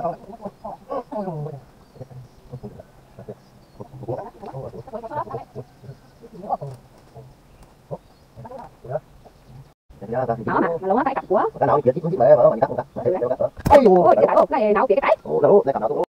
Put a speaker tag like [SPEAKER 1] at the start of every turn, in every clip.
[SPEAKER 1] Đó mà, mà luôn á cái cặp của
[SPEAKER 2] cái nào chỉ chỉ mẹ mà nó cắt cắt ôi
[SPEAKER 1] Ôi, ơi tại ổ cái này nào kìa cái.
[SPEAKER 2] ôi đâu lại cầm nào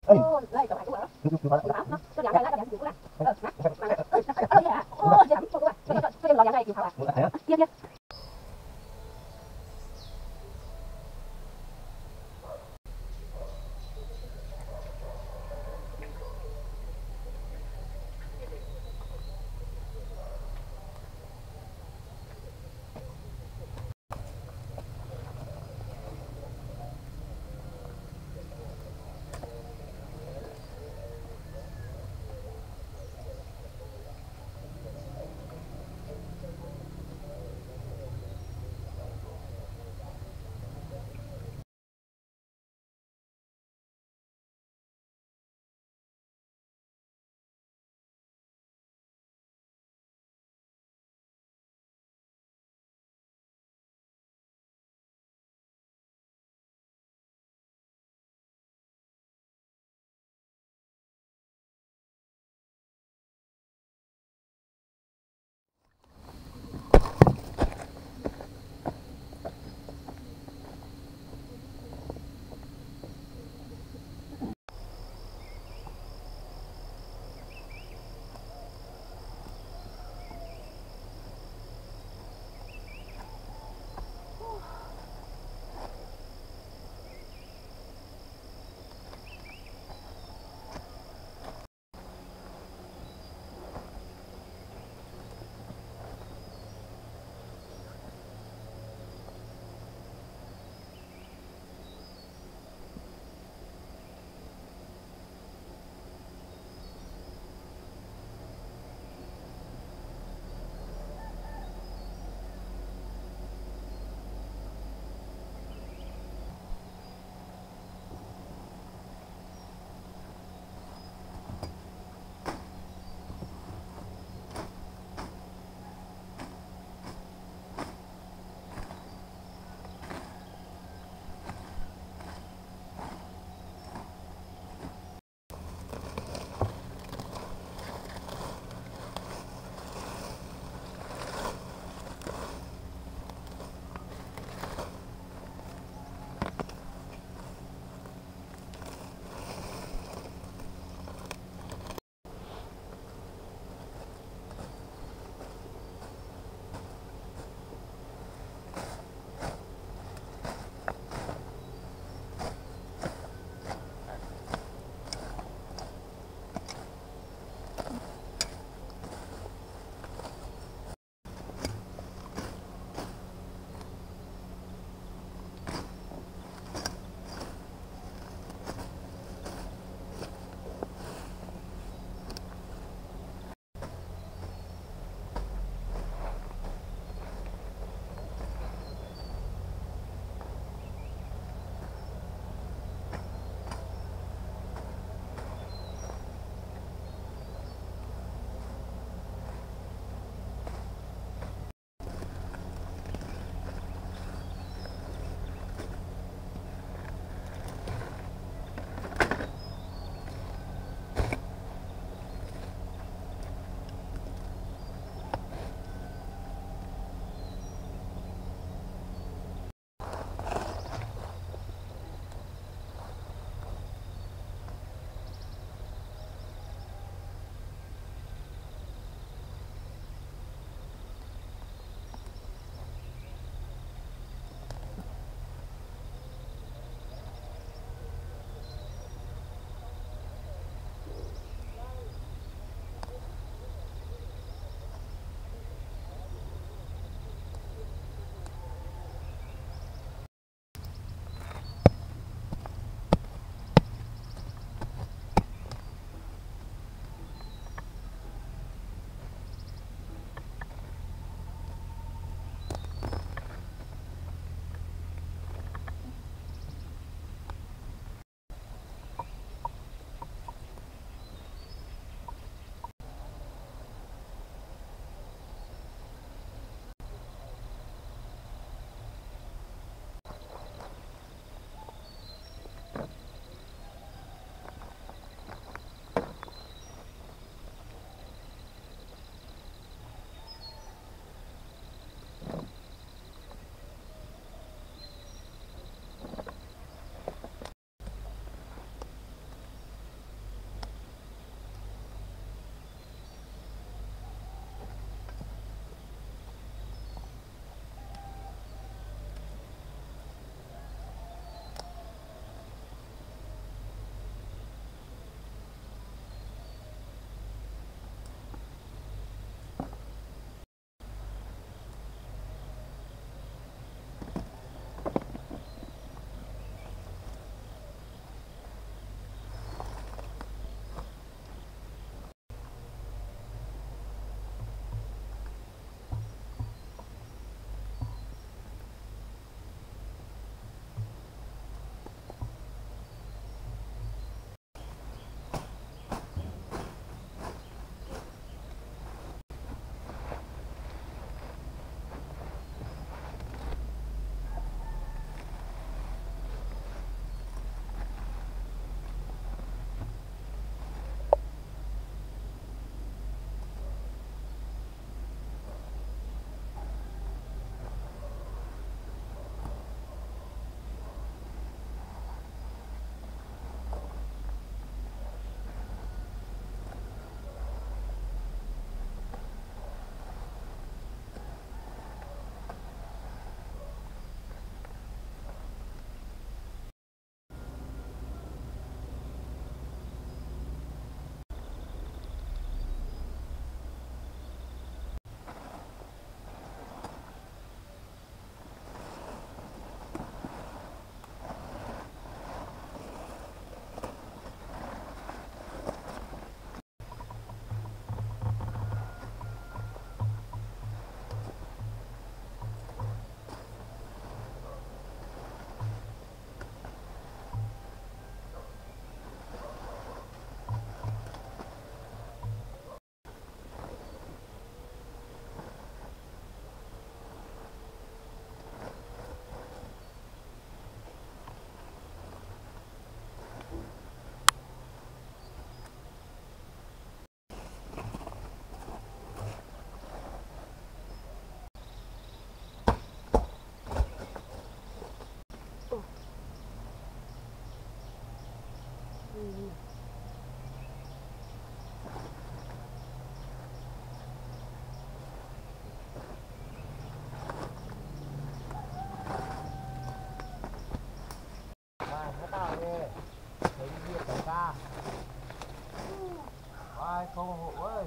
[SPEAKER 2] Ai không hộ ơi.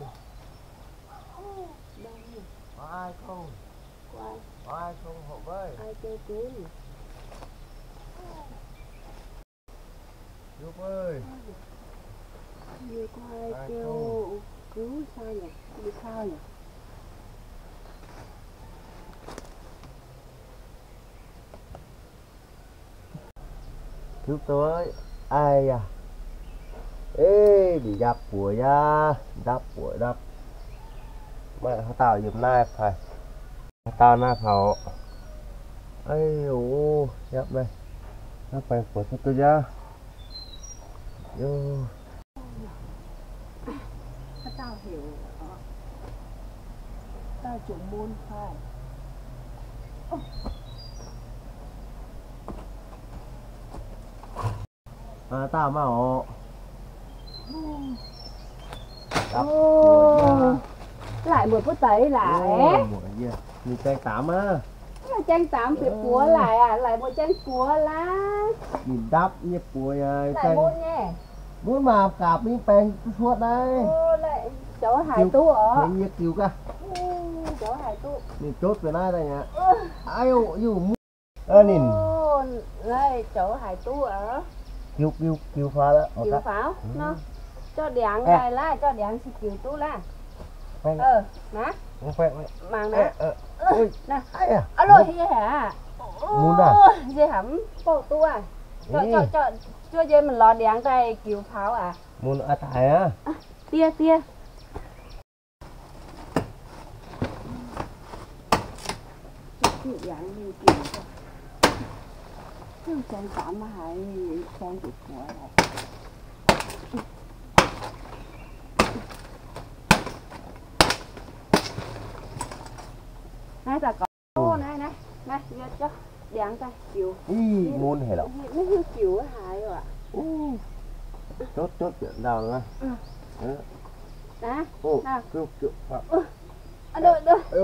[SPEAKER 2] Ai không,
[SPEAKER 1] Quay,
[SPEAKER 2] ai không hộ ơi.
[SPEAKER 1] ai chơi cuốn
[SPEAKER 2] Giúp ơi.
[SPEAKER 1] Như có ai
[SPEAKER 2] Ai
[SPEAKER 1] kêu
[SPEAKER 2] không?
[SPEAKER 1] cứu sao nhỉ? Đi sao nhỉ?
[SPEAKER 2] Giúp tôi. Ai à. Ê, bị đạp của ra đạp của đạp mẹ họ dùm nai phải. Tao nai thọ ấy ủ, dạp đây. Nó phải của tôi ra vô.
[SPEAKER 1] Tao hiểu tao chủ môn phải.
[SPEAKER 2] À, tao mà họ. Nha.
[SPEAKER 1] lại một phút tới lại.
[SPEAKER 2] Như cây tám á.
[SPEAKER 1] là tranh tám phiệp của lại à lại một tranh của lá
[SPEAKER 2] Nhìn đắp như của
[SPEAKER 1] môn nhé
[SPEAKER 2] Muốn mà cạp đi bèn suốt đây.
[SPEAKER 1] ô lại chỗ hải tu ở
[SPEAKER 2] cứu cả.
[SPEAKER 1] Ừ, chỗ hải tu
[SPEAKER 2] Nhìn chốt về nay đây nhá. Ai ồ, dù mu. Ơ nhìn.
[SPEAKER 1] Ô, đây chỗ hải tu ở
[SPEAKER 2] Cứu cứu cứu phá đó.
[SPEAKER 1] Kiều pháo
[SPEAKER 2] Ừ.
[SPEAKER 1] nó cho đèn
[SPEAKER 2] Ê.
[SPEAKER 1] này lá cho đèn thì kiều tu
[SPEAKER 2] Khoan.
[SPEAKER 1] ờ nè màng nè
[SPEAKER 2] ờ.
[SPEAKER 1] Ừ, nè
[SPEAKER 2] à.
[SPEAKER 1] alo thì hả
[SPEAKER 2] Muốn à?
[SPEAKER 1] dê hẩm bộ tu à cho cho cho cho dê mình lò đèn đây kiều pháo à
[SPEAKER 2] Muốn ở tại á.
[SPEAKER 1] tia tia kiểu dạng như kiểu không trang tạm mà hại bị của này ta có này này này giờ cho đèn ta kiểu.
[SPEAKER 2] Ý, muốn hề lắm.
[SPEAKER 1] nó như kiểu hại rồi ạ.
[SPEAKER 2] Chốt chốt chuyện nào nữa.
[SPEAKER 1] Ừ.
[SPEAKER 2] Ừ.
[SPEAKER 1] nè
[SPEAKER 2] Ô,
[SPEAKER 1] Nào.
[SPEAKER 2] cứu cứu. À,
[SPEAKER 1] à, đâu đâu
[SPEAKER 2] Ê,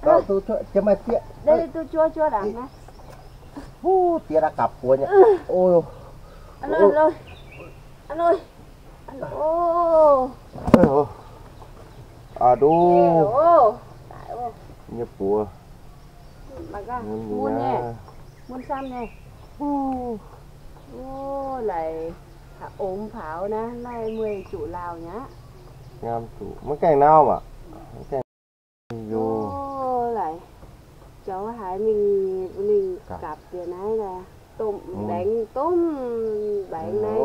[SPEAKER 2] tao tôi cho cho mày tiện.
[SPEAKER 1] đây đây, tôi chua chua đằng nè
[SPEAKER 2] Hú, tia đã cặp của nhỉ. Ôi,
[SPEAKER 1] anh ơi anh ơi anh ơi anh ô.
[SPEAKER 2] Ôi. À đu, như bùa.
[SPEAKER 1] bà
[SPEAKER 2] gì
[SPEAKER 1] muôn nè. Muôn xăm nè. Ô lại ốm pháo nè. Này mười chủ lào nhá.
[SPEAKER 2] Ngam chủ. Mấy cái nào mà. Mấy cái vô.
[SPEAKER 1] ô lại cháu hải mình mình
[SPEAKER 2] Cặp.
[SPEAKER 1] tiền này là tôm
[SPEAKER 2] Ừ.
[SPEAKER 1] đánh tôm đánh này.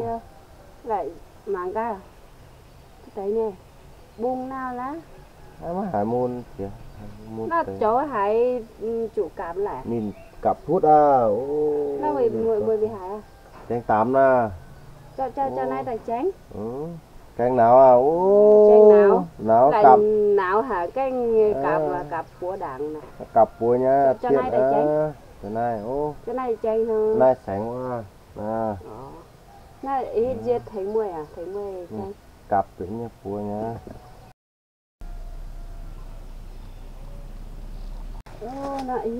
[SPEAKER 1] Kia. Lại mang ca cái nè. Bung nào lá
[SPEAKER 2] mà hải môn kìa.
[SPEAKER 1] Nó chỗ hải ừ, chủ cảm lại
[SPEAKER 2] Nhìn cặp phút à. Ô.
[SPEAKER 1] nó mười mười mười bị hải à
[SPEAKER 2] Trang tám nè.
[SPEAKER 1] cho cho cho
[SPEAKER 2] Ồ.
[SPEAKER 1] này tài tránh
[SPEAKER 2] Ừ. Trang nào à? Ô.
[SPEAKER 1] Trang nào?
[SPEAKER 2] Nào cặp.
[SPEAKER 1] nào hả cái cặp
[SPEAKER 2] À.
[SPEAKER 1] là cặp của đảng này
[SPEAKER 2] Cặp của nha.
[SPEAKER 1] Cho- cho nay tài chánh.
[SPEAKER 2] à. Cái này. Ô.
[SPEAKER 1] cái này tranh hơn
[SPEAKER 2] Này sáng quá. Nè.
[SPEAKER 1] Đó. nó ý giết thấy mười à thấy mười
[SPEAKER 2] Ừ.
[SPEAKER 1] tranh
[SPEAKER 2] Cặp tự nhiên của nha.
[SPEAKER 1] Ô nó ê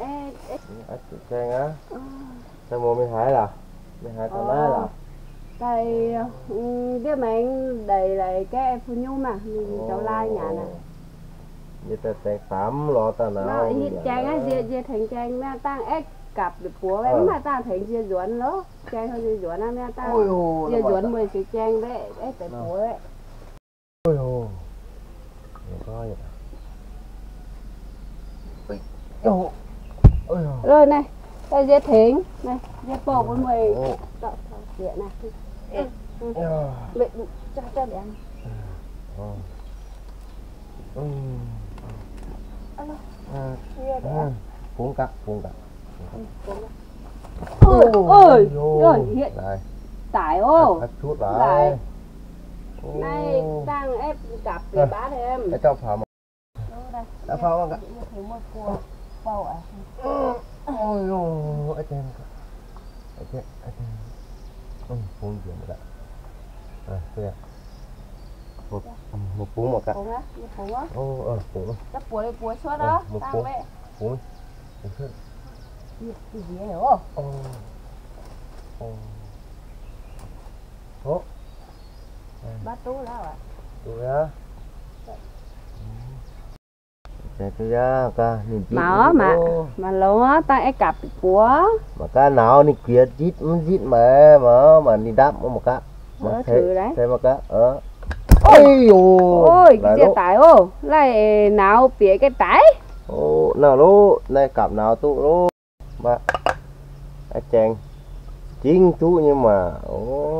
[SPEAKER 1] ê
[SPEAKER 2] Ở chị Trang á.
[SPEAKER 1] ô.
[SPEAKER 2] Sao mua mới hái là? Mới hái tao nói là.
[SPEAKER 1] tại ừ, cái mình đầy lại cái em phu nhung mà mình cháu lai nhà này
[SPEAKER 2] Vậy ta trang tám lo ta nào.
[SPEAKER 1] nó
[SPEAKER 2] Dạ
[SPEAKER 1] trang á dê dê thành trang na tăng ếch cặp được của
[SPEAKER 2] Ờ.
[SPEAKER 1] em mà tăng thành dê duẩn đó trang hơi dê duẩn á mẹ
[SPEAKER 2] ôi.
[SPEAKER 1] dê duẩn mười sự trang đấy ếch tại
[SPEAKER 2] Ờ.
[SPEAKER 1] của đấy
[SPEAKER 2] Ôi ôi. Nó có vậy.
[SPEAKER 1] Rồi này đây dê thính. Này dê bộ với đậu thảo địa này.
[SPEAKER 2] Ôi.
[SPEAKER 1] Mẹ, cho cho.
[SPEAKER 2] Ừ. À, à.
[SPEAKER 1] đèn
[SPEAKER 2] Cuốn cắt, cuốn cắt.
[SPEAKER 1] ôi ôi rồi hiện tải ô.
[SPEAKER 2] Chút
[SPEAKER 1] Lại. này tăng ép cặp để bán em.
[SPEAKER 2] Ở trong phòng.
[SPEAKER 1] Đâu đây?
[SPEAKER 2] Đã phòng không ạ?
[SPEAKER 1] Một cua bầu à
[SPEAKER 2] Ôi ôi. Ở trên. Ở trên. Ở trên. Nữa à đây một một bún một cái
[SPEAKER 1] bún á? Bún á?
[SPEAKER 2] Ô ờ bún
[SPEAKER 1] chắc bún đây bún suốt đó
[SPEAKER 2] một
[SPEAKER 1] tăng
[SPEAKER 2] bún.
[SPEAKER 1] vậy
[SPEAKER 2] bún bún hết
[SPEAKER 1] gì hiểu không
[SPEAKER 2] ô ô ô
[SPEAKER 1] bát tú đó à
[SPEAKER 2] tụi á Chít
[SPEAKER 1] Mà mà mà á ta ai cặp búa
[SPEAKER 2] mà cá nào ni kia น chít mà mà mà đi đáp một cá. Mà thế thế mà cá ờ ôi! Ôi
[SPEAKER 1] ôi cái tải ô lại nào bịa cái tải
[SPEAKER 2] ô nào lô này cặp nào tụ lô mà ai chàng chín chú nhưng mà ô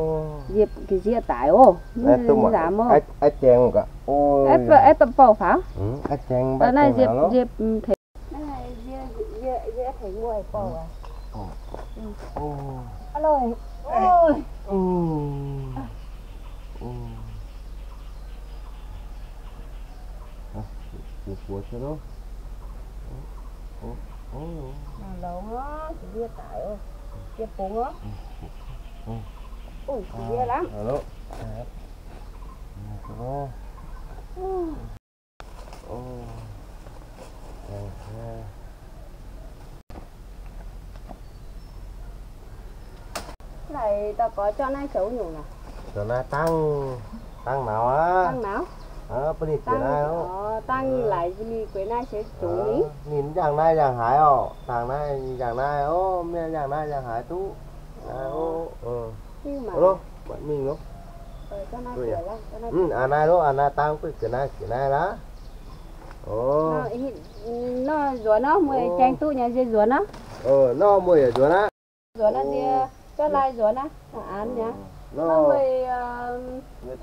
[SPEAKER 1] dịp cái gì tải ô.
[SPEAKER 2] Ai mà
[SPEAKER 1] giảm ô.
[SPEAKER 2] ai ai một cả. Ôi.
[SPEAKER 1] Ép ép tập bầu pháo.
[SPEAKER 2] Ừ, ai chàng
[SPEAKER 1] ở
[SPEAKER 2] bắt
[SPEAKER 1] này dịp dịp thế. Này dịp dịp dịp thấy ngồi bầu à?
[SPEAKER 2] Ô
[SPEAKER 1] alo. Ôi.
[SPEAKER 2] Ừ. Ừ. À, chụp của cho nó. Ô ô ô
[SPEAKER 1] lâu á cái á
[SPEAKER 2] Ừ.
[SPEAKER 1] ui cái gì lắm
[SPEAKER 2] Alo. Đấy. Đó. Ô. Đây, đây.
[SPEAKER 1] này ta có cho này xấu nhủ nè
[SPEAKER 2] Cho nó tăng tăng nào á?
[SPEAKER 1] tăng nào
[SPEAKER 2] Ờ, bên này tiền ai
[SPEAKER 1] ờ, tăng lại mi sẽ chủ lý?
[SPEAKER 2] Ờ, Nhìn dạng này dạng hải ồ, thằng này dạng này ô, mẹ dạng này dạng hải tú. À, ô, ờ.
[SPEAKER 1] mà.
[SPEAKER 2] Alo, bạn mình
[SPEAKER 1] sửa
[SPEAKER 2] à? Ừ, à này lúc, à này tăng cái cái này, cái này đó. Ồ.
[SPEAKER 1] nó hi- nó nó mười trang tu nhà gì rửa nó.
[SPEAKER 2] Ờ, nó mười chỗ đó.
[SPEAKER 1] rửa nó đi cho lại rửa nó nó ăn nhá nó ờ,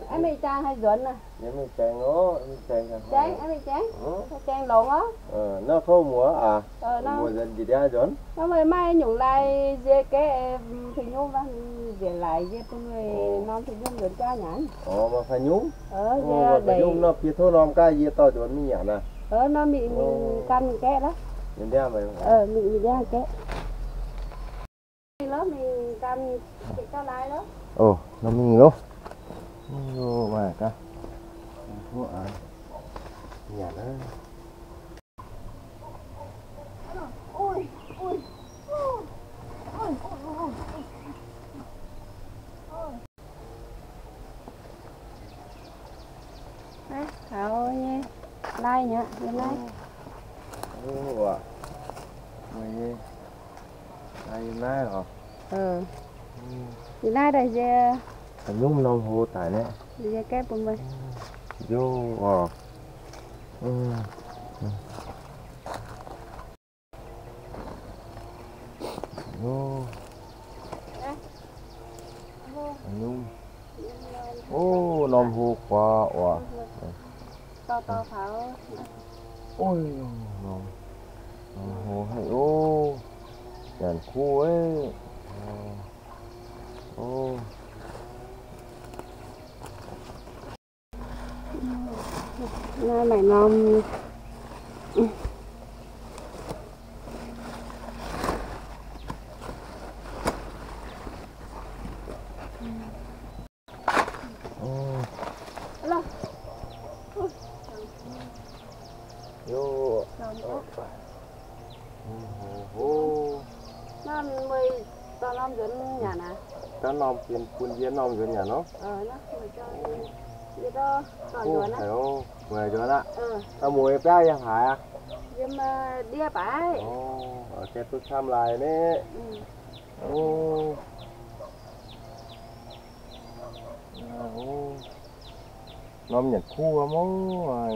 [SPEAKER 1] em mày trang hay rửa nè
[SPEAKER 2] Nếu mình chàng nó, mình chàng càng
[SPEAKER 1] trang em mày trang
[SPEAKER 2] Ừ.
[SPEAKER 1] trang lộn á
[SPEAKER 2] Ờ, nó không múa à?
[SPEAKER 1] ờ nó
[SPEAKER 2] Múa dần gì ra rồi?
[SPEAKER 1] nó mười mai nhung lại dê cái thì nhung văn về lại dê tôi người non thì nhung được cho nhãn
[SPEAKER 2] Ồ, mà phải nhúng.
[SPEAKER 1] ờ dê
[SPEAKER 2] phải
[SPEAKER 1] đầy
[SPEAKER 2] nhúng nó phía thô nó cái gì to cho mình nhả nè.
[SPEAKER 1] ờ nó bị căn cái đó
[SPEAKER 2] Nhìn ra mày.
[SPEAKER 1] ờ mình ra cái lớp mình căn cái cho lại đó
[SPEAKER 2] Ồ, nó mình luôn. Ồ, mà ca. Thua à. Nhả nó.
[SPEAKER 1] Thảo nha, lai nhá, lên lai.
[SPEAKER 2] À. Mày gì? Đây này hả?
[SPEAKER 1] Ừ, thì lai đây giờ
[SPEAKER 2] nhúng nó hồ tại nè.
[SPEAKER 1] giờ kép của mình.
[SPEAKER 2] vô ờ ừ. vô nhung ô nôm hô quá quá
[SPEAKER 1] To to pháo.
[SPEAKER 2] ôi nôm hô hay ô nhàn khu ấy Ờ. Nó
[SPEAKER 1] Nay mày ngon.
[SPEAKER 2] ô
[SPEAKER 1] Alo.
[SPEAKER 2] vô
[SPEAKER 1] Rồi,
[SPEAKER 2] hô hô
[SPEAKER 1] nó mười to năm dẫn nhà nè.
[SPEAKER 2] cá nom tiền quân viên nom rồi nhà nó
[SPEAKER 1] Ờ nó mười cho gì đó còn rồi
[SPEAKER 2] phải ô về rồi đó
[SPEAKER 1] Ờ,
[SPEAKER 2] tao mua bé ra hại à
[SPEAKER 1] nhưng mà đĩa bãi.
[SPEAKER 2] ô ở cái tôi tham lại đấy
[SPEAKER 1] Ừ.
[SPEAKER 2] À, ô nom nhật khu à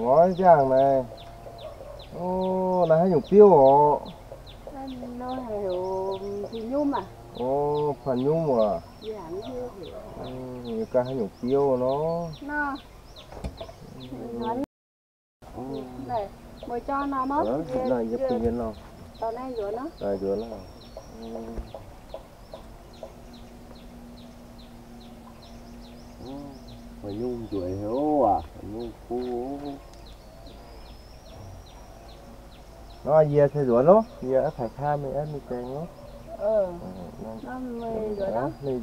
[SPEAKER 2] ngói chàng này ô là hay nhục tiêu hả?
[SPEAKER 1] Nó hiểu thì nhung mà
[SPEAKER 2] ồ phần nhung à ừ, người ca hay nhục tiêu nó. Ừ.
[SPEAKER 1] Này mời cho nó mất
[SPEAKER 2] này giúp tiền nhân nào.
[SPEAKER 1] Tao nay vừa nó.
[SPEAKER 2] Này vừa nó phải nhung chuỗi hiểu à? Nhung cu nó về thì rửa nó. Về phải tham thì ăn mì nó.
[SPEAKER 1] Ừ.
[SPEAKER 2] ừ. nó mì rồi đó mì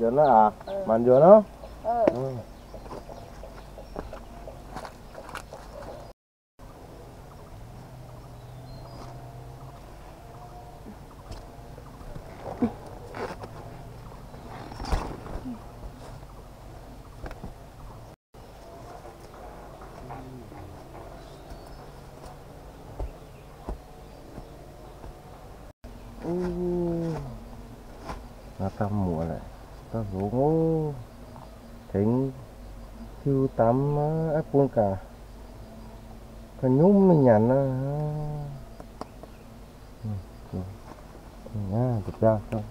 [SPEAKER 2] cuốn cả. Cái nhúng mình nhận nó ừ, ừ. Ừ, à, được ra không.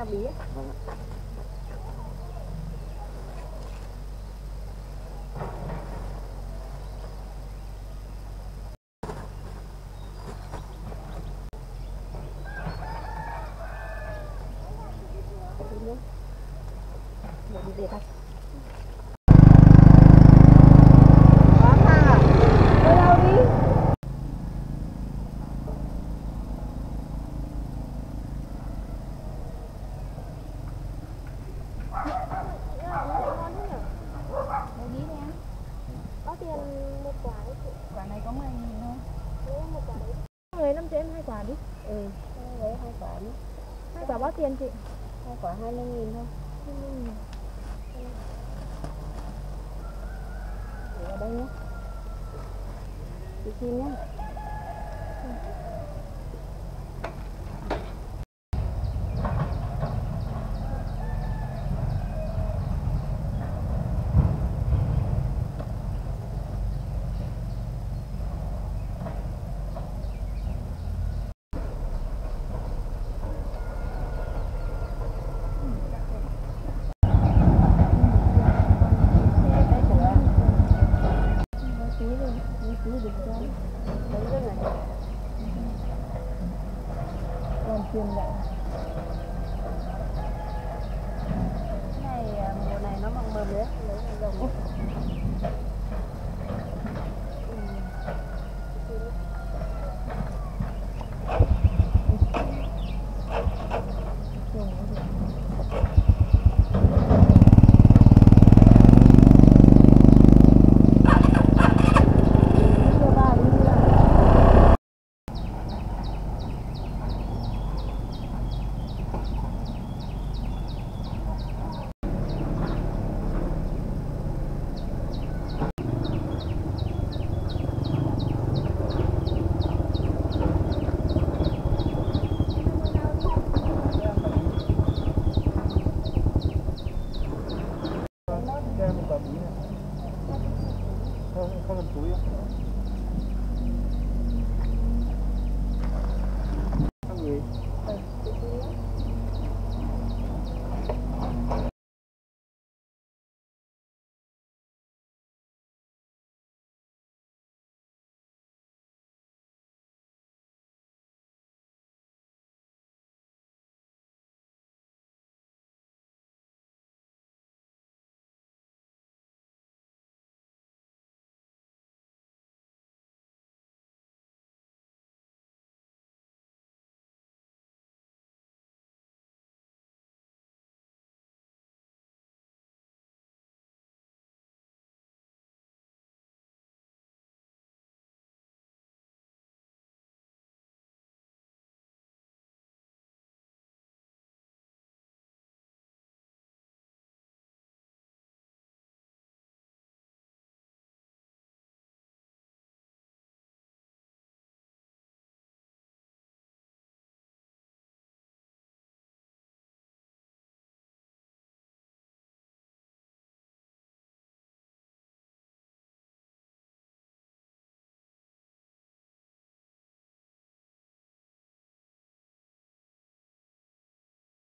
[SPEAKER 1] nhà bí ấy. Vâng
[SPEAKER 3] ạ. Tiền chị?
[SPEAKER 1] Quả 20 nghìn thôi. Để vào đây nhé. Chị xin nhé 天的。